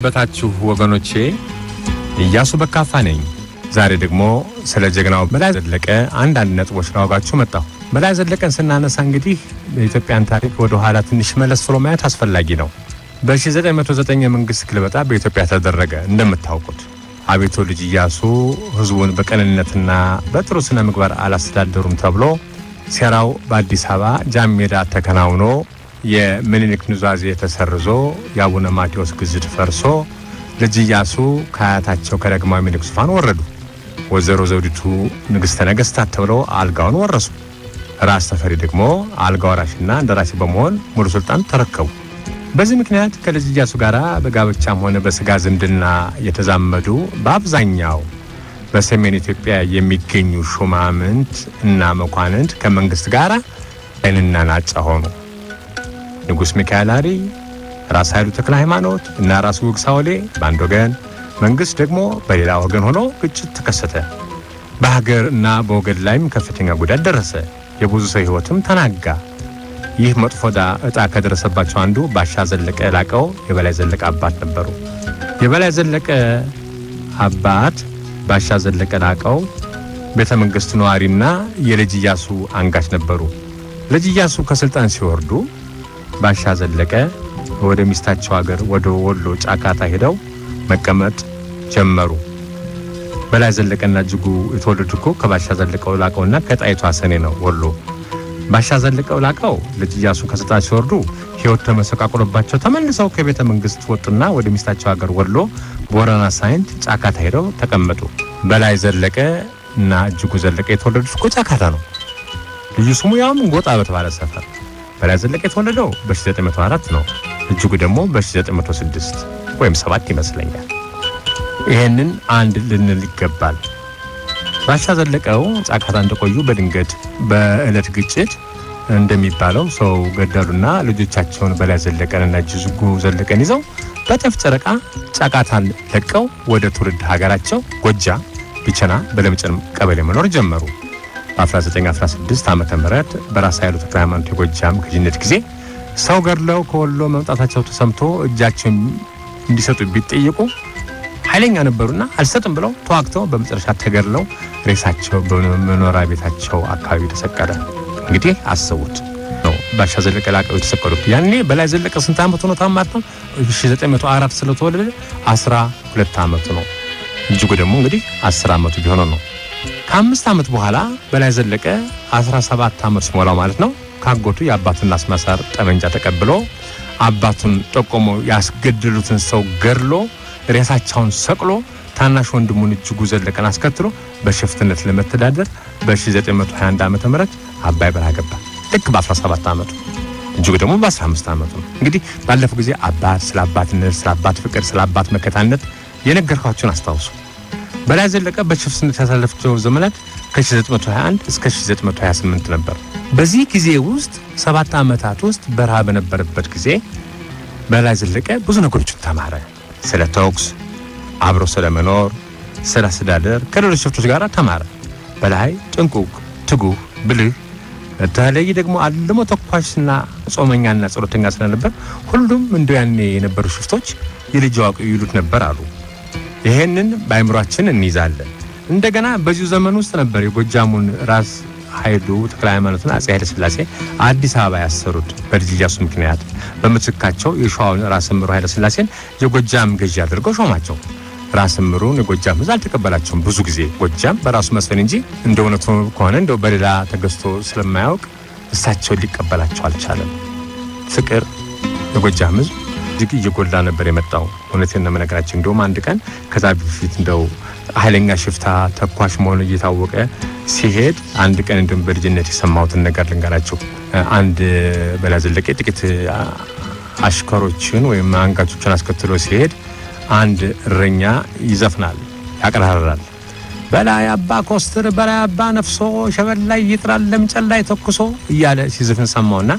በታችሁ ወገኖቼ ኢያሱ በካፋ ነኝ። ዛሬ ደግሞ ስለ ጀግናው በላይ ዘለቀ አንዳንድ ነጥቦች ላወጋችሁ መጣሁ። በላይ ዘለቀን ስናነሳ እንግዲህ የኢትዮጵያን ታሪክ ወደ ኋላ ትንሽ መለስ ብሎ ማየት አስፈላጊ ነው። በ1909 የመንግስት ግልበጣ በኢትዮጵያ ተደረገ። እንደምታውቁት አቤቶ ልጅ ኢያሱ ህዝቡን በቅንነትና በጥሩ ስነ ምግባር አላስተዳደሩም ተብሎ ሴራው በአዲስ አበባ ጃን ሜዳ ተከናውኖ የምኒልክ ኑዛዜ ተሰርዞ የአቡነ ማቴዎስ ግዝት ፈርሶ ልጅ ኢያሱ ከአያታቸው ከዳግማዊ ምኒልክ ዙፋን ወረዱ። ወይዘሮ ዘውዲቱ ንግሥተ ነገሥታት ተብለው አልጋውን ወረሱ። ራስ ተፈሪ ደግሞ አልጋ ወራሽና እንደራሴ በመሆን ሙሉ ስልጣን ተረከቡ። በዚህ ምክንያት ከልጅ ኢያሱ ጋር በጋብቻም ሆነ በስጋ ዝምድና የተዛመዱ በአብዛኛው በሰሜን ኢትዮጵያ የሚገኙ ሹማምንት እና መኳንንት ከመንግስት ጋር ዓይንና ናጫ ሆኑ። ንጉሥ ሚካኤል አሪ፣ ራስ ኃይሉ ተክለ ሃይማኖት እና ራስ ጉግሳ ወሌ በአንድ ወገን፣ መንግስት ደግሞ በሌላ ወገን ሆኖ ግጭት ተከሰተ። በሀገር እና በወገን ላይም ከፍተኛ ጉዳት ደረሰ። የብዙ ሰው ሕይወትም ተናጋ። ይህ መጥፎ ዕጣ ከደረሰባቸው አንዱ ባሻ ዘለቀ ላቀው የበላይ ዘለቀ አባት ነበሩ። የበላይ ዘለቀ አባት ባሻ ዘለቀ ላቀው ቤተ መንግስት ነዋሪና የልጅ ኢያሱ አንጋች ነበሩ። ልጅ ኢያሱ ከስልጣን ሲወርዱ ባሻ ዘለቀ ወደ ሚስታቸው ሀገር ወደ ወሎ ጫካታ ሄደው መቀመጥ ጀመሩ። በላይ ዘለቀና እጅጉ የተወለዱ እኮ ከባሻ ዘለቀው ላቀውና ከጣይቱ ሰኔ ነው ወሎ። ባሻ ዘለቀው ላቀው ልጅ ኢያሱ ከስልጣን ሲወርዱ ሕይወት ተመሰቃቅሎባቸው ተመልሰው ከቤተ መንግስት ወጡና ወደ ሚስታቸው ሀገር ወሎ ቦረና ሳይንት ጫካታ ሄደው ተቀመጡ። በላይ ዘለቀ እና እጅጉ ዘለቀ የተወለዱት እኮ ጫካታ ነው። ልዩ ስሙ ያውም ጎጣ በተባለ ሰፈር በላይ ዘለቀ የተወለደው በ1904 ነው። እጅጉ ደግሞ በ1906 ወይም ሰባት ይመስለኛል። ይሄንን አንድ ልንል ይገባል። ባሻ ዘለቀው ጫካታ እንደቆዩ በድንገት በዕለት ግጭት እንደሚባለው ሰው ገደሉና ልጆቻቸውን በላይ ዘለቀንና እጅጉ ዘለቀን ይዘው በጠፍ ጨረቃ ጫካታን ለቀው ወደ ትውልድ ሀገራቸው ጎጃም ቢቸና በለምጨን ቀበሌ መኖር ጀመሩ። በ1916 ዓመተ ምህረት በራስ ኃይሉ ተክለ ሃይማኖት የጎጃም ገዥነት ጊዜ ሰው ገድለው ከወሎ መምጣታቸው ተሰምቶ እጃቸውን እንዲሰጡ ቢጠየቁ ኃይለኛ ነበሩና አልሰጥም ብለው ተዋግተው በመጨረሻ ተገድለው ሬሳቸው በመኖሪያ ቤታቸው አካባቢ ተሰቀለ። እንግዲህ አስቡት ነው ባሻ ዘለቀ ላቀው የተሰቀሉት። ያኔ በላይ ዘለቀ ስንት ዓመቱ ነው ማለት ነው? 1904 ስለተወለደ 12 ዓመቱ ነው። እጅጉ ደግሞ እንግዲህ 10 ዓመቱ ቢሆነው ነው። ከአምስት ዓመት በኋላ በላይ ዘለቀ 17 ዓመት ሲሞላው ማለት ነው ካጎቱ የአባቱን አስማሳር ጠመንጃ ተቀብሎ አባቱን ጠቆሞ ያስገደሉትን ሰው ገድሎ ሬሳቸውን ሰቅሎ ታናሽ ወንድሙን እጅጉ ዘለቀን አስከትሎ በሽፍትነት ለመተዳደር በ1921 ዓ ም አባይ በረሃ ገባ። ልክ በ17 ዓመቱ እጅጉ ደግሞ በ15 ዓመቱ ነው። እንግዲህ ባለፈው ጊዜ አባት ስለ አባትነት፣ ስለ አባት ፍቅር፣ ስለ አባት መከታነት የነገርኳቸውን አስታውሱ። በላይ ዘለቀ በሽፍትነት ያሳለፋቸው ዘመናት ከ1921 እስከ 1928 ነበር። በዚህ ጊዜ ውስጥ ሰባት ዓመታት ውስጥ በረሃ በነበረበት ጊዜ በላይ ዘለቀ ብዙ ነገሮችን ተማረ። ስለ ተኩስ፣ አብሮ ስለ ስለ አስተዳደር ከሌሎች ሽፍቶች ጋር ተማረ። በላይ ጥንቁቅ፣ ትጉህ፣ ብልህ በተለይ ደግሞ አልሞ ተኳሽና ጾመኛና ጸሎተኛ ስለነበር ሁሉም እንደ ያኔ የነበሩ ሽፍቶች የልጅ አዋቂ ይሉት ነበር አሉ። ይሄንን በአይምሯችን እንይዛለን። እንደገና በዚሁ ዘመን ውስጥ ነበር የጎጃሙን ራስ ኃይሉ ተክለ ሃይማኖትና አጼ ኃይለ ሥላሴ አዲስ አበባ ያሰሩት በልጅ ኢያሱ ምክንያት። በምትካቸው የሸዋውን ራስ እምሩ ኃይለ ሥላሴን የጎጃም ገዢ አድርገው ሾማቸው። ራስ እምሩን የጎጃም ሕዝብ አልተቀበላቸውም። ብዙ ጊዜ ጎጃም በራሱ መስፈን እንጂ እንደ እውነቱ ከሆነ እንደው በሌላ ተገዝቶ ስለማያውቅ እሳቸውን ሊቀበላቸው አልቻለም። ፍቅር የጎጃም ሕዝብ እጅግ እየጎላ ነበር የመጣው። እውነቴን ነው የምነግራቸው። እንደውም አንድ ቀን ከዛ በፊት እንደው ኃይለኛ ሽፍታ ተኳሽ መሆኑ እየታወቀ ሲሄድ አንድ ቀን እንደውም በልጅነት የሰማሁትን ነገር ልንገራቸው። አንድ በላይ ዘለቀ ጥቂት አሽከሮችን ወይም አንጋቾችን አስከትሎ ሲሄድ አንድ እረኛ ይዘፍናል፣ ያቀራራል። በላይ አባ ኮስትር፣ በላይ አባ ነፍሶ፣ ሸበል ላይ ይጥራል፣ ለምጨል ላይ ተኩሶ እያለ ሲዘፍን ሰማውና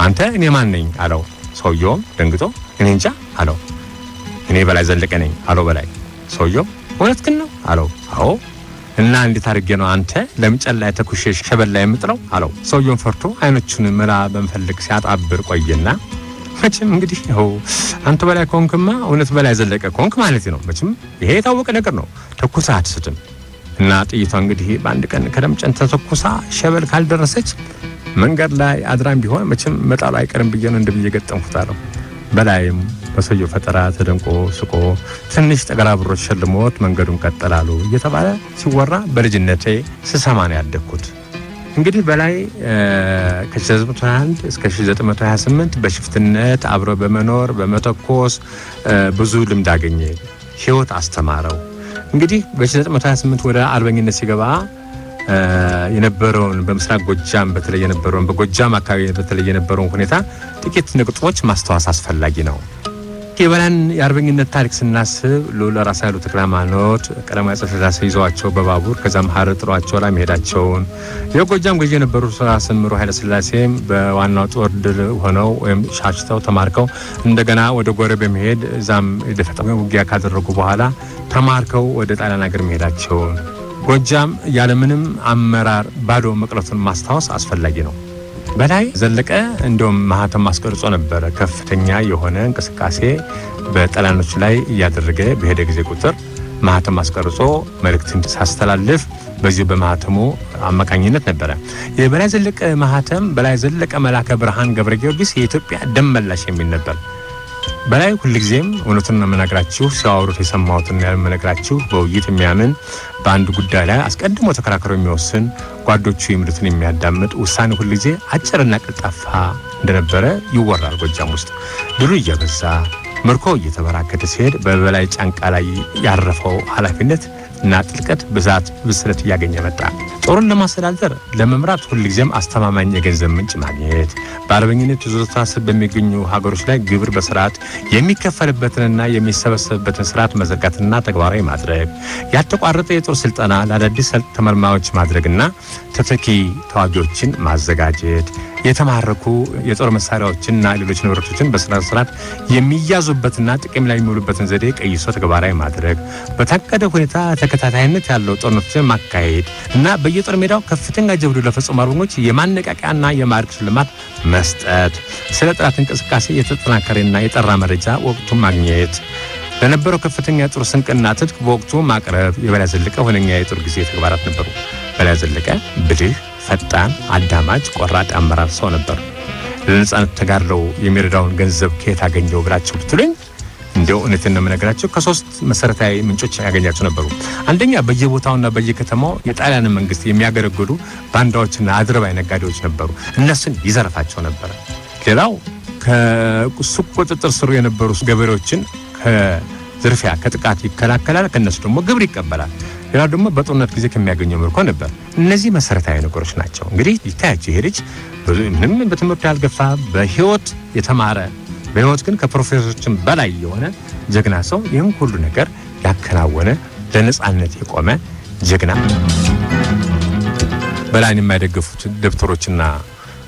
አንተ እኔ ማን ነኝ አለው። ሰውየውም ደንግጦ እኔ እንጃ አለው። እኔ በላይ ዘለቀ ነኝ አለው በላይ። ሰውየው እውነት ግን ነው አለው። አዎ እና እንዴት አድርጌ ነው አንተ ለምጨል ላይ ተኩሼ ሸበል ላይ የምጥለው አለው። ሰውየውን ፈርቶ አይኖቹን መላ በመፈለግ ሲያጣብር ቆየና መቼም እንግዲህ ይኸው አንተ በላይ ከሆንክማ እውነት በላይ ዘለቀ ከሆንክ ማለት ነው። መቼም ይሄ የታወቀ ነገር ነው። ተኩሳ አትስትም እና ጥይቷ እንግዲህ በአንድ ቀን ከደምጨን ተተኩሳ ሸበል ካልደረሰች መንገድ ላይ አድራም ቢሆን መቼም መጣሉ አይቀርም ብዬ ነው እንደ ብዬ ገጠምኩት አለው። በላይም በሰውየው ፈጠራ ተደንቆ ስቆ ትንሽ ጠገራብሮች ሸልሞት መንገዱን ቀጠላሉ እየተባለ ሲወራ በልጅነቴ ስሰማ ነው ያደግኩት። እንግዲህ በላይ ከ1921 እስከ 1928 በሽፍትነት አብሮ በመኖር በመተኮስ ብዙ ልምድ አገኘ። ህይወት አስተማረው። እንግዲህ በ1928 ወደ አርበኝነት ሲገባ የነበረውን በምስራቅ ጎጃም በተለይ የነበረውን በጎጃም አካባቢ በተለይ የነበረውን ሁኔታ ጥቂት ነጥቦች ማስታወስ አስፈላጊ ነው። የበላን የአርበኝነት ታሪክ ስናስብ ልዑል ራስ ኃይሉ ተክለ ሃይማኖት ቀዳማዊ አፄ ሥላሴ ይዘዋቸው በባቡር ከዛም ሀረር ጥሏቸው ላይ መሄዳቸውን የጎጃም ገዢ የነበሩት ራስ ምሩ ኃይለ ሥላሴም በዋናው ጦር ድል ሆነው ወይም ሻሽተው ተማርከው እንደገና ወደ ጎረ በመሄድ እዛም የደፈጣ ውጊያ ካደረጉ በኋላ ተማርከው ወደ ጣሊያን ሀገር መሄዳቸውን ጎጃም ያለምንም አመራር ባዶ መቅረቱን ማስታወስ አስፈላጊ ነው። በላይ ዘለቀ እንደውም ማህተም አስቀርጾ ነበረ። ከፍተኛ የሆነ እንቅስቃሴ በጣሊያኖች ላይ እያደረገ በሄደ ጊዜ ቁጥር ማህተም አስቀርጾ መልእክትን ሳስተላልፍ በዚሁ በማህተሙ አማካኝነት ነበረ። የበላይ ዘለቀ ማህተም በላይ ዘለቀ መላከ ብርሃን ገብረ ጊዮርጊስ የኢትዮጵያ ደም መላሽ የሚል ነበር። በላይ ሁልጊዜም እውነቱን ነው የምነግራችሁ፣ ሲያወሩት የሰማሁትን የምነግራችሁ፣ በውይይት የሚያምን በአንድ ጉዳይ ላይ አስቀድሞ ተከራክሮ የሚወስን ጓዶቹ የሚሉትን የሚያዳምጥ ውሳኔ ሁልጊዜ አጭርና ቀልጣፋ እንደነበረ ይወራል። ጎጃም ውስጥ ድሉ እየበዛ ምርኮ እየተበራከተ ሲሄድ በበላይ ጫንቃ ላይ ያረፈው ኃላፊነት እና ጥልቀት ብዛት ብስለት እያገኘ መጣ። ጦሩን ለማስተዳደር ለመምራት ሁልጊዜም አስተማማኝ የገንዘብ ምንጭ ማግኘት፣ በአርበኝነት ይዞታ ስር በሚገኙ ሀገሮች ላይ ግብር በስርዓት የሚከፈልበትንና የሚሰበሰብበትን ስርዓት መዘርጋትና ተግባራዊ ማድረግ፣ ያልተቋረጠ የጦር ስልጠና ለአዳዲስ ተመልማዮች ማድረግና ተተኪ ተዋጊዎችን ማዘጋጀት የተማረኩ የጦር መሳሪያዎችንና ሌሎች ንብረቶችን በስነ ስርዓት የሚያዙበትና ጥቅም ላይ የሚውሉበትን ዘዴ ቀይሶ ተግባራዊ ማድረግ፣ በታቀደ ሁኔታ ተከታታይነት ያለው ጦርነቶችን ማካሄድ እና በየጦር ሜዳው ከፍተኛ ጀብዱ ለፈጸሙ አርበኞች የማነቃቂያና የማዕረግ ሽልማት መስጠት፣ ስለ ጠላት እንቅስቃሴ የተጠናከረና የጠራ መረጃ ወቅቱን ማግኘት፣ ለነበረው ከፍተኛ የጦር ስንቅና ትጥቅ በወቅቱ ማቅረብ የበላይ ዘለቀ ሁነኛ የጦር ጊዜ ተግባራት ነበሩ። በላይ ዘለቀ ብልህ ፈጣን፣ አዳማጭ፣ ቆራጥ አመራር ሰው ነበር። ለነጻነት ተጋድለው የሚረዳውን ገንዘብ ከየት አገኘው ብላችሁ ብትሉኝ እንዲያው እውነትን የምነግራቸው ከሶስት መሰረታዊ ምንጮች ያገኛቸው ነበሩ። አንደኛ በየቦታውና በየከተማው የጣሊያን መንግስት የሚያገለግሉ ባንዳዎችና አድርባይ ነጋዴዎች ነበሩ። እነሱን ይዘርፋቸው ነበረ። ሌላው ከሱቅ ቁጥጥር ስሩ የነበሩ ገበሬዎችን ከዝርፊያ ከጥቃት ይከላከላል። ከእነሱ ደግሞ ግብር ይቀበላል። ሌላው ደግሞ በጦርነት ጊዜ ከሚያገኘው ምርኮ ነበር። እነዚህ መሰረታዊ ነገሮች ናቸው። እንግዲህ ይታያቸው ይሄ ልጅ ምንም በትምህርት ያልገፋ በህይወት የተማረ በህይወት ግን ከፕሮፌሰሮችን በላይ የሆነ ጀግና ሰው ይህን ሁሉ ነገር ያከናወነ ለነጻነት የቆመ ጀግና በላይን የማይደግፉት ደብተሮችና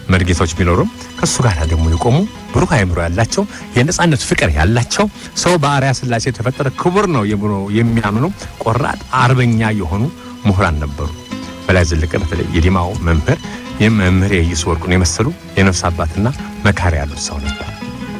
መርጌቶች ቢኖሩም ከእሱ ጋር ደግሞ የቆሙ ብሩህ አእምሮ ያላቸው የነጻነት ፍቅር ያላቸው ሰው በአርያ ስላሴ የተፈጠረ ክቡር ነው የሚያምኑ ቆራጥ አርበኛ የሆኑ ምሁራን ነበሩ። በላይ ዘለቀ በተለይ የዲማው መምህር የመምህር የኢየሱስ ወርቁን የመሰሉ የነፍስ አባትና መካሪ ያሉት ሰው ነበር።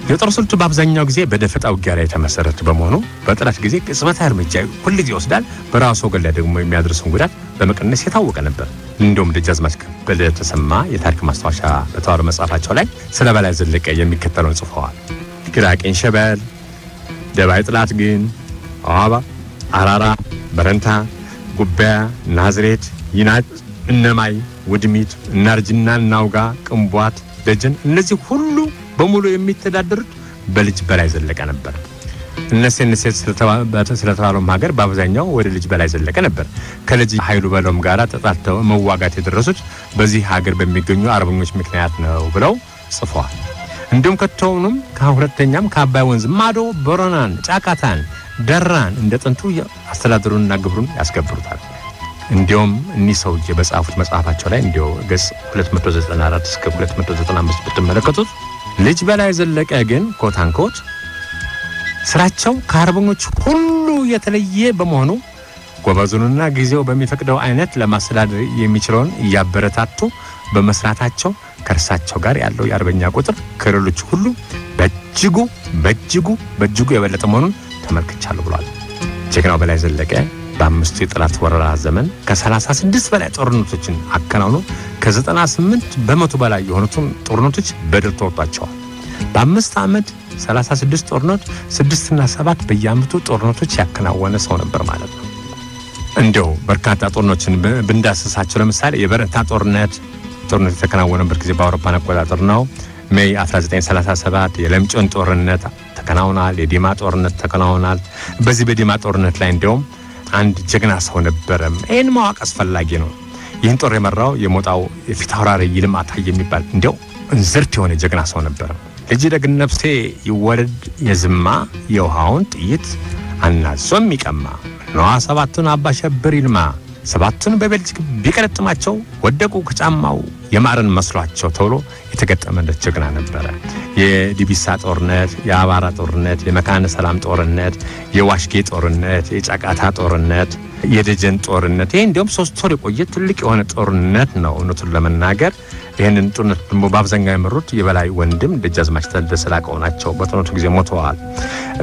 የጦር ስልቱ በአብዛኛው ጊዜ በደፈጣ ውጊያ ላይ የተመሰረተ በመሆኑ በጠላት ጊዜ ቅጽበታዊ እርምጃ ሁልጊዜ ይወስዳል። በራሱ ወገን ላይ ደግሞ የሚያደርሰውን ጉዳት በመቀነስ የታወቀ ነበር። እንዲሁም ደጃዝማች ከበደ ተሰማ የታሪክ ማስታወሻ በተዋሩ መጽሐፋቸው ላይ ስለ በላይ ዘለቀ የሚከተለውን ጽፈዋል። ግራቄን ሸበል፣ ደባይ ጥላት ግን፣ አዋባ፣ አራራ፣ በረንታ፣ ጉባያ፣ ናዝሬት፣ ይናጭ፣ እነማይ፣ ውድሚት፣ እናርጅና፣ እናውጋ፣ ቅንቧት፣ ደጀን እነዚህ ሁሉ በሙሉ የሚተዳደሩት በልጅ በላይ ዘለቀ ነበር። እነሴ እነሴ ስለተባለውም ሀገር በአብዛኛው ወደ ልጅ በላይ ዘለቀ ነበር። ከልጅ ኃይሉ በለውም ጋር ተጣልተው መዋጋት የደረሱት በዚህ ሀገር በሚገኙ አርበኞች ምክንያት ነው ብለው ጽፈዋል። እንዲሁም ከቶውንም ከሁለተኛም ከአባይ ወንዝ ማዶ ቦረናን፣ ጫካታን፣ ደራን እንደ ጥንቱ አስተዳደሩንና ግብሩን ያስገብሩታል። እንዲሁም እኒህ ሰውዬ በጻፉት መጽሐፋቸው ላይ እንዲሁ ገጽ 294 እስከ 295 ብትመለከቱት ልጅ በላይ ዘለቀ ግን ኮታንኮት ስራቸው ከአርበኞች ሁሉ የተለየ በመሆኑ ጎበዙንና ጊዜው በሚፈቅደው አይነት ለማስተዳደር የሚችለውን እያበረታቱ በመስራታቸው ከእርሳቸው ጋር ያለው የአርበኛ ቁጥር ከሌሎች ሁሉ በእጅጉ በእጅጉ በእጅጉ የበለጠ መሆኑን ተመልክቻለሁ ብሏል። ጀግናው በላይ ዘለቀ በአምስቱ የጠላት ወረራ ዘመን ከ36 በላይ ጦርነቶችን አከናውኖ ከ98 በመቶ በላይ የሆኑትን ጦርነቶች በድል ተወጧቸዋል። በአምስት ዓመት 36 ጦርነት ስድስትና ሰባት በየዓመቱ ጦርነቶች ያከናወነ ሰው ነበር ማለት ነው። እንዲያው በርካታ ጦርኖችን ብንዳስሳቸው ለምሳሌ የበረታ ጦርነት ጦርነት የተከናወነበት ጊዜ በአውሮፓን አቆጣጠር ነው። ሜይ 1937 የለምጮን ጦርነት ተከናውናል። የዲማ ጦርነት ተከናውናል። በዚህ በዲማ ጦርነት ላይ እንዲያውም አንድ ጀግና ሰው ነበረም። ይህን ማወቅ አስፈላጊ ነው። ይህን ጦር የመራው የሞጣው የፊት አውራሪ ይልማ ታዬ የሚባል እንዲያው እንዝርት የሆነ ጀግና ሰው ነበረ። ልጅ ደግን ነፍሴ ይወደድ የዝማ የውሃውን ጥይት አናዞ የሚቀማ ነዋ ሰባቱን አባሸብር ይልማ ሰባቱን በቤልጅግ ቢቀለጥማቸው ወደቁ ከጫማው የማርን መስሏቸው ተብሎ የተገጠመለት ጀግና ነበረ። የዲቢሳ ጦርነት፣ የአባራ ጦርነት፣ የመካነ ሰላም ጦርነት፣ የዋሽጌ ጦርነት፣ የጫቃታ ጦርነት፣ የደጀን ጦርነት ይህ እንዲሁም ሶስት ወር የቆየ ትልቅ የሆነ ጦርነት ነው። እውነቱን ለመናገር ይህንን ጦርነት ደግሞ በአብዛኛው የመሩት የበላይ ወንድም ደጃዝማች ታደሰ ላቀው ናቸው። በጦርነቱ ጊዜ ሞተዋል።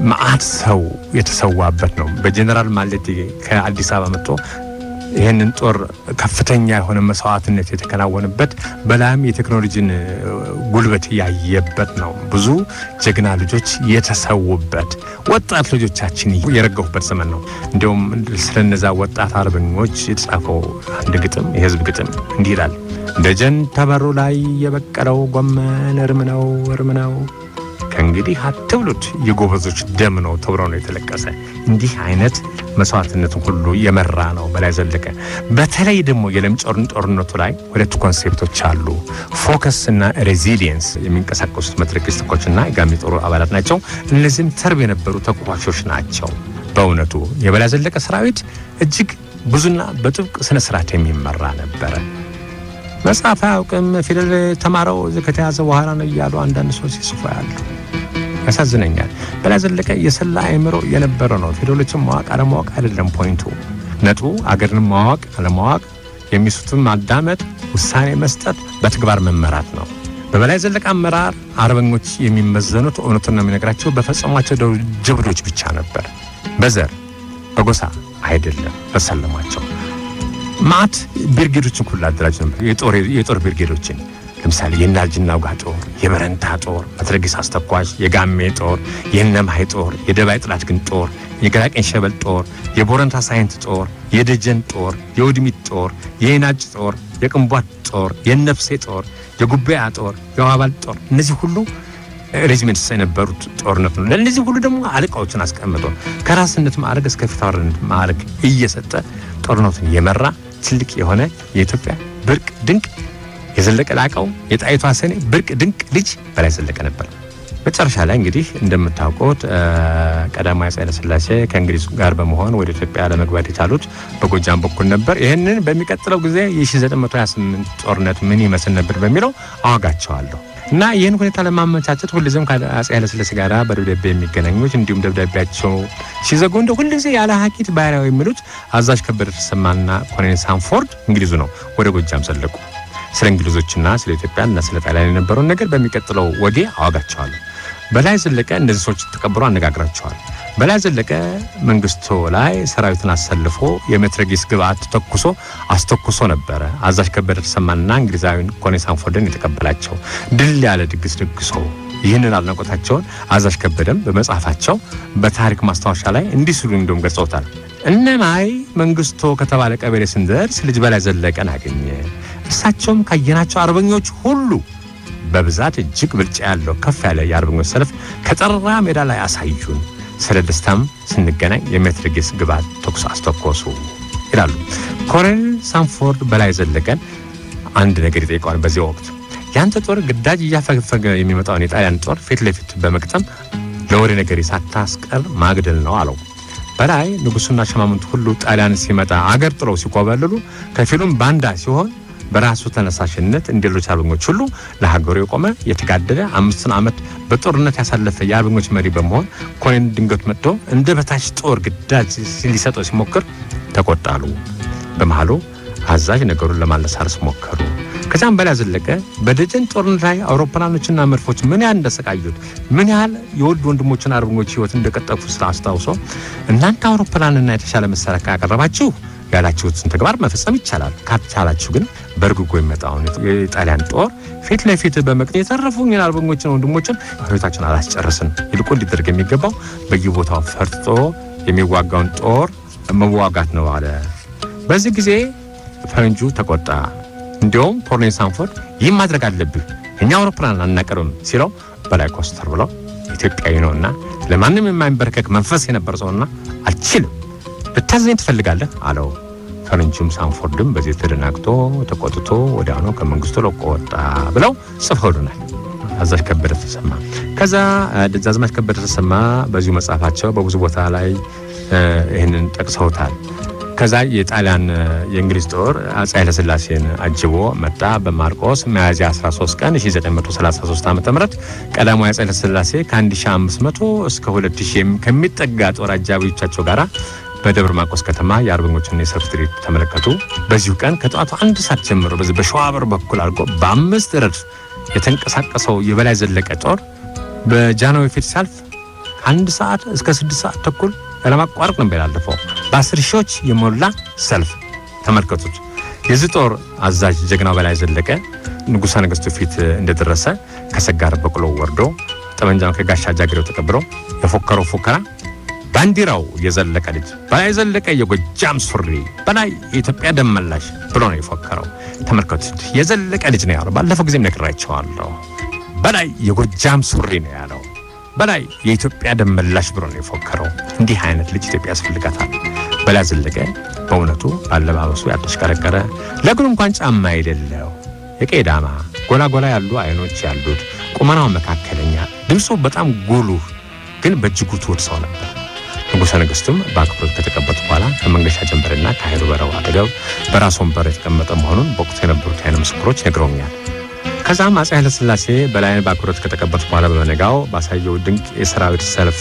መዓት ሰው የተሰዋበት ነው። በጀኔራል ማሌቴ ከአዲስ አበባ መጥቶ ይህንን ጦር ከፍተኛ የሆነ መስዋዕትነት የተከናወነበት በላይም የቴክኖሎጂን ጉልበት ያየበት ነው። ብዙ ጀግና ልጆች የተሰዉበት ወጣት ልጆቻችን የረገፉበት ዘመን ነው። እንዲሁም ስለነዛ ወጣት አርበኞች የተጻፈው አንድ ግጥም የህዝብ ግጥም እንዲህ ይላል። ደጀን ተበሩ ላይ የበቀለው ጎመን እርም ነው እርም ነው ከእንግዲህ አትብሉት የጎበዞች ደም ነው ተብሎ ነው የተለቀሰ። እንዲህ አይነት መስዋዕትነትን ሁሉ የመራ ነው በላይ ዘለቀ። በተለይ ደግሞ የለምጮርን ጦርነቱ ላይ ሁለት ኮንሴፕቶች አሉ። focus እና resilience የሚንቀሳቀሱት መትረጊስቶች እና የጋሚ ጦሩ አባላት ናቸው። እነዚህም ተርብ የነበሩ ተኳሾች ናቸው። በእውነቱ የበላይ ዘለቀ ሰራዊት እጅግ ብዙና በጥብቅ ስነ የሚመራ ነበረ። መጽሐፍ አያውቅም ፊደል ተማረው ከተያዘ በኋላ ነው እያሉ አንዳንድ ሰዎች ያሉ ያሳዝነኛል። በላይ ዘለቀ የሰላ አእምሮ የነበረ ነው። ፊደሎችን ማወቅ አለማወቅ አይደለም point ኡ። ነጥቡ አገርን ማወቅ አለማወቅ፣ የሚሱትን ማዳመጥ፣ ውሳኔ መስጠት፣ በተግባር መመራት ነው። በበላይ ዘለቀ አመራር አርበኞች የሚመዘኑት እውነቱን ነው የሚነግራቸው በፈጸሟቸው ጀብዶች ብቻ ነበር። በዘር በጎሳ አይደለም በሰለሟቸው ማት ብርጌዶችን ሁሉ አደራጅ ነበር። የጦር ብርጌዶችን ለምሳሌ የናልጅና ውጋ ጦር፣ የበረንታ ጦር፣ መትረጊስ አስተኳሽ፣ የጋሜ ጦር፣ የነማይ ጦር፣ የደባይ ጥላት ግን ጦር፣ የገራቀኝ ሸበል ጦር፣ የቦረንታ ሳይንት ጦር፣ የደጀን ጦር፣ የውድሚት ጦር፣ የናጭ ጦር፣ የቅንቧት ጦር፣ የነፍሴ ጦር፣ የጉባኤ ጦር፣ የዋባል ጦር እነዚህ ሁሉ regiments የነበሩት ጦርነት ነው። ለእነዚህ ሁሉ ደግሞ አለቃዎችን አስቀምጦ ከራስነት ማዕረግ እስከ ፊታውራሪነት ማዕረግ እየሰጠ ጦርነቱን የመራ ትልቅ የሆነ የኢትዮጵያ ብርቅ ድንቅ የዘለቀ ላቀው የጣይቷ ሰኔ ብርቅ ድንቅ ልጅ በላይ ዘለቀ ነበር። መጨረሻ ላይ እንግዲህ እንደምታውቁት ቀዳማዊ ኃይለ ሥላሴ ከእንግሊዝ ጋር በመሆን ወደ ኢትዮጵያ ለመግባት የቻሉት በጎጃም በኩል ነበር። ይህንን በሚቀጥለው ጊዜ የ1928 ጦርነት ምን ይመስል ነበር በሚለው አዋጋቸዋለሁ እና ይህን ሁኔታ ለማመቻቸት ሁልጊዜም ከአፄ ኃይለሥላሴ ጋር በደብዳቤ የሚገናኙት እንዲሁም ደብዳቤያቸው ሲዘጉ እንደ ሁልጊዜ ያለ ሀቂት ባህራዊ የሚሉት አዛዥ ከበደ ተሰማና ኮሎኔል ሳንፎርድ እንግሊዙ ነው ወደ ጎጃም ዘለቁ። ስለ እንግሊዞችና ስለ ኢትዮጵያና ስለ ጣሊያን የነበረውን ነገር በሚቀጥለው ወዲህ አዋጋቸዋለሁ። በላይ ዘለቀ እነዚህ ሰዎች ተቀብሎ አነጋግራቸዋል። በላይ ዘለቀ መንግስቱ ላይ ሰራዊትን አሰልፎ የሜትሮጊስ ግብአት ተኩሶ አስተኩሶ ነበረ። አዛዥ ከበደ ተሰማንና እንግሊዛዊን ኮሎኔል ሳንፎርድን የተቀበላቸው ድል ያለ ድግስ ደግሶ ይህንን አድናቆታቸውን አዛዥ ከበደም በመጽሐፋቸው በታሪክ ማስታወሻ ላይ እንዲህ ሲሉ እንደውም ገልጸውታል። እነማይ መንግስቶ ከተባለ ቀበሌ ስንደርስ ልጅ በላይ ዘለቀን አገኘ። እሳቸውም ካየናቸው አርበኞች ሁሉ በብዛት እጅግ ብልጫ ያለው ከፍ ያለ የአርበኞች ሰልፍ ከጠራ ሜዳ ላይ አሳዩን። ስለ ደስታም ስንገናኝ የሜትሮጊስ ግባት ተኩስ አስተኮሱ ይላሉ። ኮሎኔል ሳንፎርድ በላይ ዘለቀን አንድ ነገር ይጠይቀዋል። በዚህ ወቅት ያንተ ጦር ግዳጅ እያፈገፈገ የሚመጣውን የጣሊያን ጦር ፊት ለፊት በመቅጠም ለወሬ ነገር ሳታስቀር ማግደል ነው አለው። በላይ ንጉሱና ሸማምንቱ ሁሉ ጣሊያን ሲመጣ አገር ጥለው ሲኮበልሉ ከፊሉም ባንዳ ሲሆን በራሱ ተነሳሽነት እንደ ሌሎች አርበኞች ሁሉ ለሀገሩ የቆመ የተጋደለ አምስቱን ዓመት በጦርነት ያሳለፈ የአርበኞች መሪ በመሆን ኮሎኔል ድንገት መጥቶ እንደ በታች ጦር ግዳጅ ሊሰጠው ሲሞክር ተቆጣሉ። በመሃሉ አዛዥ ነገሩን ለማለሳረስ ሞከሩ። ከዛም በላይ ዘለቀ በደጀን ጦርነት ላይ አውሮፕላኖችና መድፎች ምን ያህል እንደሰቃዩት ምን ያህል የወልድ ወንድሞችን አርበኞች ህይወት እንደቀጠፉ ስላስታውሶ እናንተ አውሮፕላንና የተሻለ መሳሪያ ካቀረባችሁ ያላችሁትን ተግባር መፈጸም ይቻላል። ካልቻላችሁ ግን በእርግጎ የሚመጣውን የጣሊያን ጦር ፊት ለፊት በመቅጠም የተረፉኝን አርበኞችን ወንድሞችን ህይወታችን አላስጨርስን። ይልቁ ሊደረግ የሚገባው በየቦታው ፈርጥጦ የሚዋጋውን ጦር መዋጋት ነው አለ። በዚህ ጊዜ ፈረንጁ ተቆጣ። እንዲያውም ኮሎኔል ሳንፎርድ ይህም ማድረግ አለብህ እኛ አውሮፕላን አናቀርብም ሲለው በላይ ኮስተር ብለው ኢትዮጵያዊ ነውና ለማንም የማይንበረከክ መንፈስ የነበር ሰውና አልችልም ልታዘኝ ትፈልጋለህ አለው። ፈረንጁም ሳንፎርድም በዚህ ተደናግጦ ተቆጥቶ ወዲያውኑ ከመንግስቱ ለቆ ወጣ ብለው ጽፈውልናል። አዛዥ ከበደ ተሰማ። ከዛ ደጃዝማች ከበደ ተሰማ በዚሁ መጽሐፋቸው በብዙ ቦታ ላይ ይህንን ጠቅሰውታል። ከዛ የጣሊያን የእንግሊዝ ጦር አፄ ኃይለሥላሴን አጅቦ መጣ። በማርቆስ ሚያዝያ 13 ቀን 1933 ዓ ም ቀዳማዊ አፄ ኃይለሥላሴ ከ1500 እስከ 2000 ከሚጠጋ ጦር አጃቢዎቻቸው ጋር በደብረ ማርቆስ ከተማ የአርበኞችን የሰልፍ ትርኢት ተመለከቱ። በዚሁ ቀን ከጠዋቱ አንድ ሰዓት ጀምሮ በዚህ በሸዋበር በኩል አድርጎ በአምስት ረድፍ የተንቀሳቀሰው የበላይ ዘለቀ ጦር በጃንሆይ ፊት ሲያልፍ አንድ ሰዓት እስከ ስድስት ሰዓት ተኩል ያለማቋረጥ ነበር ያለፈው። በአስር ሺዎች የሞላ ሰልፍ ተመልከቱት። የዚህ ጦር አዛዥ ጀግናው በላይ ዘለቀ ንጉሠ ነገሥቱ ፊት እንደደረሰ ከሰጋር በቅሎ ወርዶ ጠመንጃውን ከጋሻ ጃግሬው ተቀብሎ የፎከረው ፉከራ ባንዲራው የዘለቀ ልጅ በላይ ዘለቀ የጎጃም ሱሪ በላይ የኢትዮጵያ ደም መላሽ ብሎ ነው የፎከረው። ተመልከቱት። የዘለቀ ልጅ ነው ያለው። ባለፈው ጊዜም ነግራቸዋለሁ። በላይ የጎጃም ሱሪ ነው ያለው። በላይ የኢትዮጵያ ደም መላሽ ብሎ ነው የፎከረው። እንዲህ አይነት ልጅ ኢትዮጵያ ያስፈልጋታል። በላይ ዘለቀ በእውነቱ ባለባበሱ ያልተሽከረከረ ለእግሩ እንኳን ጫማ የሌለው የቀይ ዳማ ጎላ ጎላ ያሉ አይኖች ያሉት ቁመናው መካከለኛ፣ ድምፁ በጣም ጉሉህ ግን በእጅጉ ትውት ሰው ነበር። ንጉሠ ነገሥቱም በአክብሮት ከተቀበሉት በኋላ ከመንገሻ ጀንበርና ከኃይሉ በረው አጠገብ በራስ ወንበር የተቀመጠ መሆኑን በወቅቱ የነበሩት የዓይን ምስክሮች ነግረውኛል። ከዛም አፄ ኃይለሥላሴ በላይን በአክብሮት ከተቀበሉት በኋላ በበነጋው ባሳየው ድንቅ የሰራዊት ሰልፍ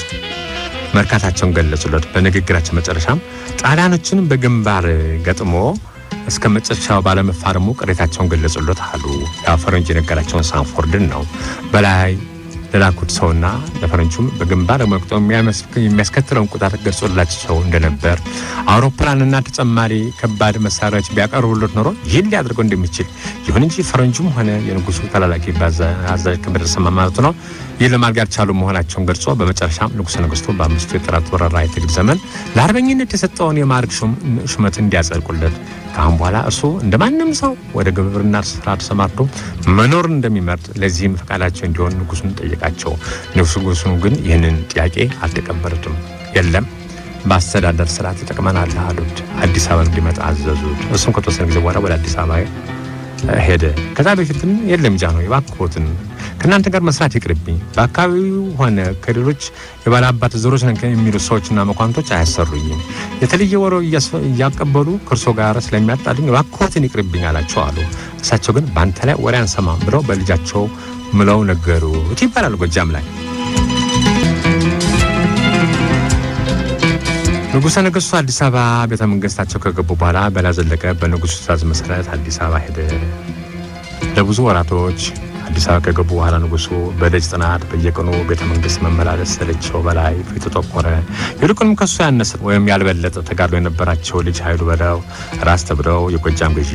መርካታቸውን ገለጹለት። በንግግራቸው መጨረሻም ጣሊያኖችን በግንባር ገጥሞ እስከ መጨረሻው ባለመፋረሙ ቅሬታቸውን ገለጹለት አሉ። ያ የነገራቸውን ሳንፎርድን ነው በላይ ለላኩት ሰውና ለፈረንቹም በግንባር መቅጦ የሚያስከትለውን ቁጣት ገልጾላቸው እንደነበር አውሮፕላንና ተጨማሪ ከባድ መሳሪያዎች ቢያቀርቡለት ኖሮ ይህን ሊያደርገው እንደሚችል ይሁን እንጂ ፈረንጁም ሆነ የንጉሱ ተላላኪ አዛዥ ተሰማ ማለቱ ነው። ይህ ለማድረግ ያልቻሉ መሆናቸውን ገልጾ በመጨረሻም ንጉሠ ነገሥቱ በአምስቱ የጠላት ወረራ የትግል ዘመን ለአርበኝነት የሰጠውን የማዕረግ ሹመት እንዲያጸድቁለት ከአሁን በኋላ እርሱ እንደ ማንም ሰው ወደ ግብርና ስራ ተሰማርቶ መኖር እንደሚመርጥ ለዚህም ፈቃዳቸው እንዲሆን ንጉሱን ጠየቃቸው። ንጉሱ ግን ይህንን ጥያቄ አልተቀበሉትም። የለም በአስተዳደር ስርዓት ይጠቅመናል አሉት። አዲስ አበባ እንዲመጣ አዘዙት። እሱም ከተወሰነ ጊዜ በኋላ ወደ አዲስ አበባ ሄደ። ከዛ በፊት ግን የለም ጃንሆይ እባክዎትን ከእናንተ ጋር መስራት ይቅርብኝ፣ በአካባቢው ሆነ ከሌሎች የባለአባት ዘሮች ነን የሚሉ ሰዎችና መኳንቶች አያሰሩኝም፣ የተለየ ወሮ እያቀበሉ ከእርሶ ጋር ስለሚያጣልኝ እባክዎትን ይቅርብኝ አላቸው አሉ። እሳቸው ግን በአንተ ላይ ወሬ አንሰማም ብለው በልጃቸው ምለው ነገሩት ይባላል ጎጃም ላይ። ንጉሠ ነገሥቱ አዲስ አበባ ቤተ መንግስታቸው ከገቡ በኋላ በላይ ዘለቀ በንጉሱ ትእዛዝ መሰረት አዲስ አበባ ሄደ። ለብዙ ወራቶች አዲስ አበባ ከገቡ በኋላ ንጉሱ በደጅ ጥናት በየቀኑ ቤተ መንግስት መመላለስ ሰለቸው። በላይ ፊቱ ጠቆረ። ይልቁንም ከሱ ያነሰ ወይም ያልበለጠ ተጋድሎ የነበራቸው ልጅ ኃይሉ በለው ራስ ተብለው የጎጃም ገዢ፣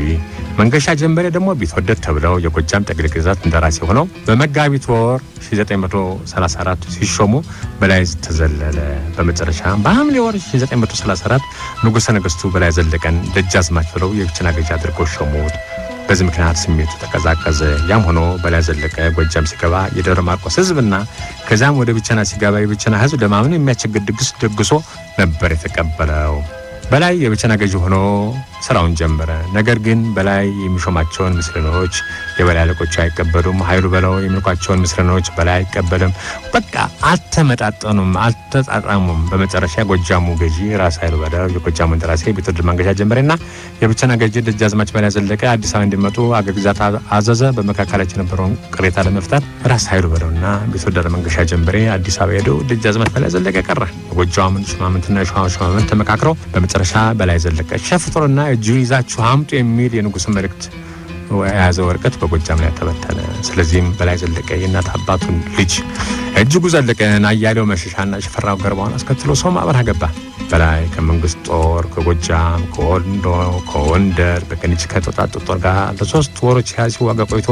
መንገሻ ጀንበሬ ደግሞ ቢትወደድ ተብለው የጎጃም ጠቅላይ ግዛት እንደራሴ ሆነው በመጋቢት ወር 1934 ሲሾሙ በላይ ተዘለለ። በመጨረሻ በሐምሌ ወር 1934 ንጉሠ ነገሥቱ በላይ ዘለቀን ደጃዝማች ብለው የብቸና ገዢ አድርገው ሾሙት። በዚህ ምክንያት ስሜቱ ተቀዛቀዘ። ያም ሆኖ በላይ ዘለቀ ጎጃም ሲገባ የደብረ ማርቆስ ሕዝብና ከዚያም ወደ ብቸና ሲገባ የብቸና ሕዝብ ለማመን የሚያስቸግር ድግስ ደግሶ ነበር የተቀበለው። በላይ የብቸና ገዢ ሆኖ ስራውን ጀመረ። ነገር ግን በላይ የሚሾማቸውን ምስለኔዎች የበላይ አለቆቹ አይቀበሉም። ኃይሉ በለው የሚልኳቸውን ምስለኔዎች በላይ አይቀበልም። በቃ አልተመጣጠኑም፣ አልተጣጣሙም። በመጨረሻ የጎጃሙ ገዢ ራስ ኃይሉ በለው የጎጃሙን ደራሲ ቢትወደድ መንገሻ ጀንበሬና የብቸና ገዢ ደጃዝማች በላይ ዘለቀ አዲስ አበባ እንዲመጡ አገር ግዛት አዘዘ። በመካከላቸው የነበረውን ቅሬታ ለመፍታት ራስ ኃይሉ በለውና ቢትወደድ መንገሻ ጀንበሬ አዲስ አበባ ሄደው ደጃዝማች በላይ ዘለቀ ቀረ። የጎጃሙን ሹማምንትና የሸዋ ሹማምንት ተመካክረው በመጨረሻ በላይ ዘለቀ ሸፍጦርና እጁን ይዛችሁ አምጡ የሚል የንጉሥ መልእክት የያዘ ወረቀት በጎጃም ላይ ተበተነ። ስለዚህም በላይ ዘለቀ የእናት አባቱን ልጅ እጅጉ ዘለቀን አያሌው መሸሻና ሽፈራው ገርባውን አስከትሎ ሰው ማዕበራ ገባ። በላይ ከመንግስት ጦር ከጎጃም ከወንዶ ከወንደር በቅንጅ ከተውጣጡ ጦር ጋር ለሶስት ወሮች ያህል ሲዋጋ ቆይቶ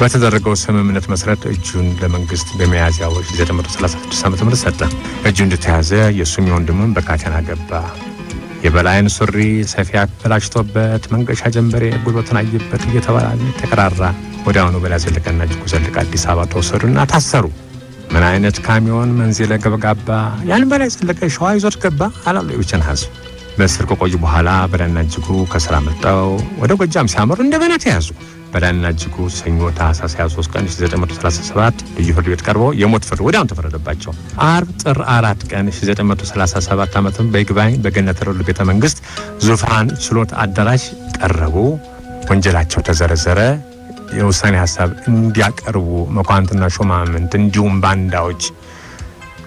በተደረገው ስምምነት መሰረት እጁን ለመንግስት በሚያዝያ ወር 1936 ዓ ም ሰጠ። እጁ እንደተያዘ የእሱም የወንድሙን በካቴና ገባ። የበላይን ሱሪ ሰፊ አበላሽቶበት መንገሻ ጀንበሬ ጉልበቱን አየበት እየተባለ ተቀራራ። ወዲያውኑ በላይ ዘለቀና እጅጉ ዘለቀ አዲስ አበባ ተወሰዱና ታሰሩ። ምን አይነት ካሚዮን መንዜለ ገብጋባ ያን በላይ ዘለቀ ሸዋ ይዞት ገባ አላሉ የብቸና ህዝብ። በእስር ከቆዩ በኋላ በላይና እጅጉ ከስራ መጣው ወደ ጎጃም ሲያመሩ እንደገና ተያዙ። በላይና እጅጉ ሰኞ ታህሳስ 23 ቀን 1937 ልዩ ፍርድ ቤት ቀርበው የሞት ፍርድ ወዲያውኑ ተፈረደባቸው። አርብ ጥር አራት ቀን 1937 ዓ.ም በይግባኝ በገነት ረሉ ቤተ መንግስት ዙፋን ችሎት አዳራሽ ቀረቡ። ወንጀላቸው ተዘረዘረ። የውሳኔ ሀሳብ እንዲያቀርቡ መኳንንትና ሹማምንት እንዲሁም ባንዳዎች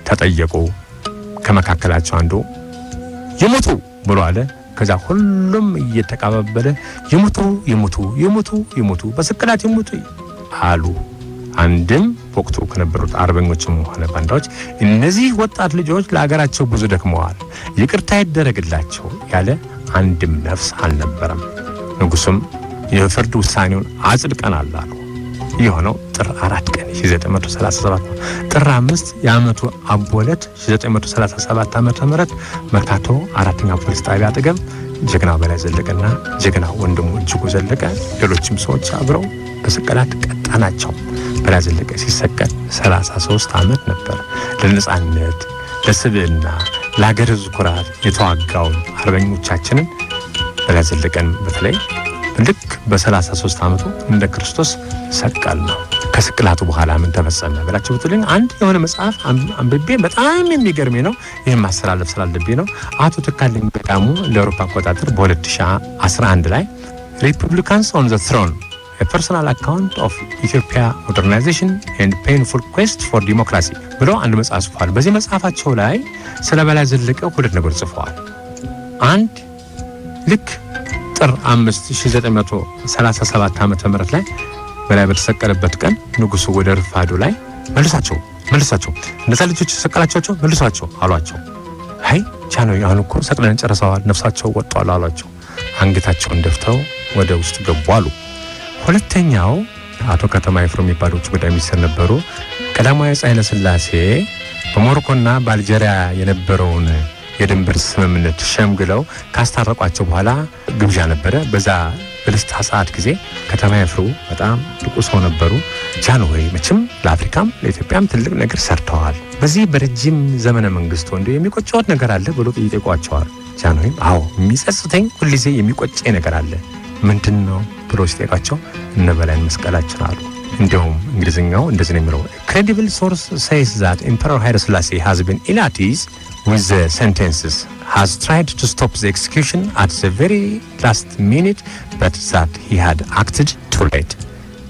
ተጠየቁ። ከመካከላቸው አንዱ ይሙቱ ብሎ አለ። ከዛ ሁሉም እየተቀባበለ ይሙቱ ይሙቱ ይሙቱ ይሙቱ በስቅላት ይሙቱ አሉ። አንድም በወቅቱ ከነበሩት አርበኞችም ሆነ ባንዳዎች እነዚህ ወጣት ልጆች ለሀገራቸው ብዙ ደክመዋል፣ ይቅርታ ይደረግላቸው ያለ አንድም ነፍስ አልነበረም። ንጉሱም የፍርድ ውሳኔውን አጽድቀናል አሉ። የሆነው ጥር አራት ቀን 1937 ነው። ጥር አምስት የዓመቱ አቦለት 1937 ዓመተ ምህረት መርካቶ አራተኛ ፖሊስ ጣቢያ አጠገብ ጀግናው በላይ ዘለቀና ጀግና ወንድሙ እጅጉ ዘለቀ ሌሎችም ሰዎች አብረው በስቅላት ቀጣናቸው። በላይ ዘለቀ ሲሰቀል 33 ዓመት ነበር። ለነጻነት፣ ለስብዕና፣ ለሀገር ሕዝብ ኩራት የተዋጋውን አርበኞቻችንን በላይ ዘለቀን በተለይ ልክ በ33 ዓመቱ እንደ ክርስቶስ ሰቀል ነው። ከስቅላቱ በኋላ ምን ተፈጸመ ብላችሁ ብትሉኝ አንድ የሆነ መጽሐፍ አንብቤ በጣም የሚገርሜ ነው። ይህም ማስተላለፍ ስላለብኝ ነው። አቶ ተካልኝ በጣሙ እንደ አውሮፓ አቆጣጠር በ2011 ላይ Republicans on the Throne personal account of Ethiopia modernization and painful quest for democracy ብሎ አንድ መጽሐፍ ጽፏል። በዚህ መጽሐፋቸው ላይ ስለ በላይ ዘለቀ ሁለት ነገር ጽፈዋል። አንድ ልክ ጥር 5937 ዓመተ ምህረት ላይ በላይ በተሰቀለበት ቀን ንጉሱ ወደ ረፋዱ ላይ መልሳቸው መልሳቸው እነዛ ልጆች ሰቀላቸው መልሷቸው አሏቸው። አይ ቻኖ አሁን እኮ ሰቅለን ጨርሰዋል፣ ነፍሳቸው ወጥቷል አሏቸው። አንገታቸውን ደፍተው ወደ ውስጥ ገቡ አሉ። ሁለተኛው አቶ ከተማ ይፍሩ የሚባሉ ውጭ ጉዳይ ሚኒስትር ነበሩ። ቀዳማዊ ኃይለ ሥላሴ በሞሮኮና በአልጄሪያ የነበረውን የድንበር ስምምነት ሸምግለው ካስታረቋቸው በኋላ ግብዣ ነበረ። በዛ በደስታ ሰዓት ጊዜ ከተማ ይፍሩ በጣም ልቁ ሰው ነበሩ። ጃንሆይ መቼም ለአፍሪካም ለኢትዮጵያም ትልቅ ነገር ሰርተዋል። በዚህ በረጅም ዘመነ መንግስት ወንዶ የሚቆጨዎት ነገር አለ ብሎ ይጠይቋቸዋል። ጃንሆይም አዎ የሚጸጽተኝ ሁልጊዜ የሚቆጨኝ ነገር አለ ምንድን ነው ብሎ ሲጠይቃቸው እነ በላይን መስቀላችን አሉ። እንዲሁም እንግሊዝኛው እንደዚህ ነው የሚለው credible source says that emperor ኃይለ ሥላሴ has been is with the sentences has tried to stop the execution at the very last minute, but that he had acted too late.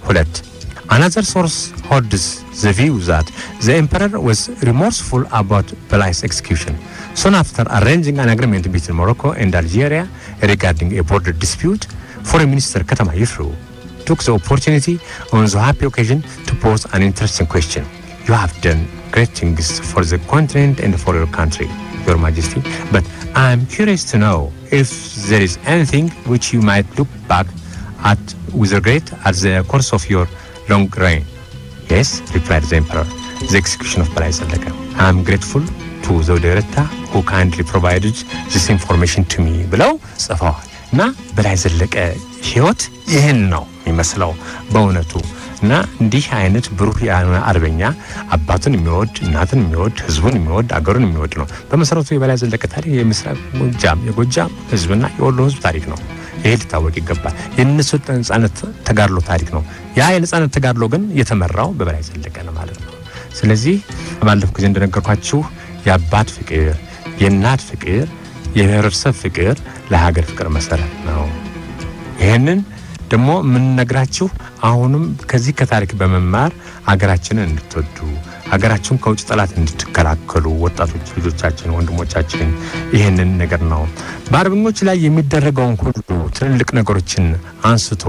Hulet. Another source holds the view that the emperor was remorseful about Belai's execution. Soon after arranging an agreement between Morocco and Algeria regarding a border dispute, Foreign Minister Katama Yusuf took the opportunity on the happy occasion to pose an interesting question. You have done great things for the continent and for your country, Your Majesty. But I'm curious to know if there is anything which you might look back at with regret at the course of your long reign. Yes, replied the Emperor, the execution of Balai Zalaka. I'm grateful to the director who kindly provided this information to me. ብለው ጽፈዋል እና በላይ ዘለቀ ህይወት ይህን ነው የሚመስለው በእውነቱ እና እንዲህ አይነት ብሩህ የሆነ አርበኛ አባቱን የሚወድ እናትን የሚወድ ህዝቡን የሚወድ አገሩን የሚወድ ነው። በመሰረቱ የበላይ ዘለቀ ታሪክ የምስራቅ ጎጃም የጎጃም ህዝብና የወሎ ህዝብ ታሪክ ነው። ይሄ ሊታወቅ ይገባል። የእነሱ ነጻነት ተጋድሎ ታሪክ ነው። ያ የነጻነት ተጋድሎ ግን የተመራው በበላይ ዘለቀ ነው ማለት ነው። ስለዚህ ባለፈው ጊዜ እንደነገርኳችሁ የአባት ፍቅር፣ የእናት ፍቅር፣ የህብረተሰብ ፍቅር ለሀገር ፍቅር መሰረት ነው። ይህንን ደግሞ የምንነግራችሁ አሁንም ከዚህ ከታሪክ በመማር ሀገራችንን እንድትወዱ ሀገራችሁን ከውጭ ጠላት እንድትከላከሉ ወጣቶች ልጆቻችን፣ ወንድሞቻችን ይህንን ነገር ነው። በአርበኞች ላይ የሚደረገውን ሁሉ ትልልቅ ነገሮችን አንስቶ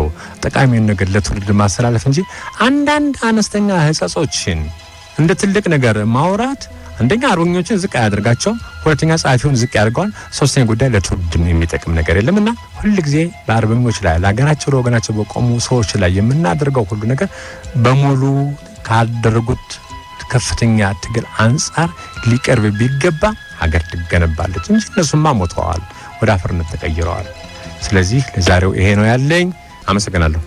ጠቃሚውን ነገር ለትውልድ ማስተላለፍ እንጂ አንዳንድ አነስተኛ ሕጸጾችን እንደ ትልቅ ነገር ማውራት አንደኛ አርበኞችን ዝቅ አያደርጋቸው፣ ሁለተኛ ጸሐፊውን ዝቅ ያደርገዋል፣ ሶስተኛ ጉዳይ ለትውልድም የሚጠቅም ነገር የለም እና ሁልጊዜ በአርበኞች ላይ ለሀገራቸው ለወገናቸው በቆሙ ሰዎች ላይ የምናደርገው ሁሉ ነገር በሙሉ ካደረጉት ከፍተኛ ትግል አንጻር ሊቀርብ ቢገባ ሀገር ትገነባለች እንጂ እነሱማ ሞተዋል፣ ወደ አፈርነት ተቀይረዋል። ስለዚህ ለዛሬው ይሄ ነው ያለኝ። አመሰግናለሁ።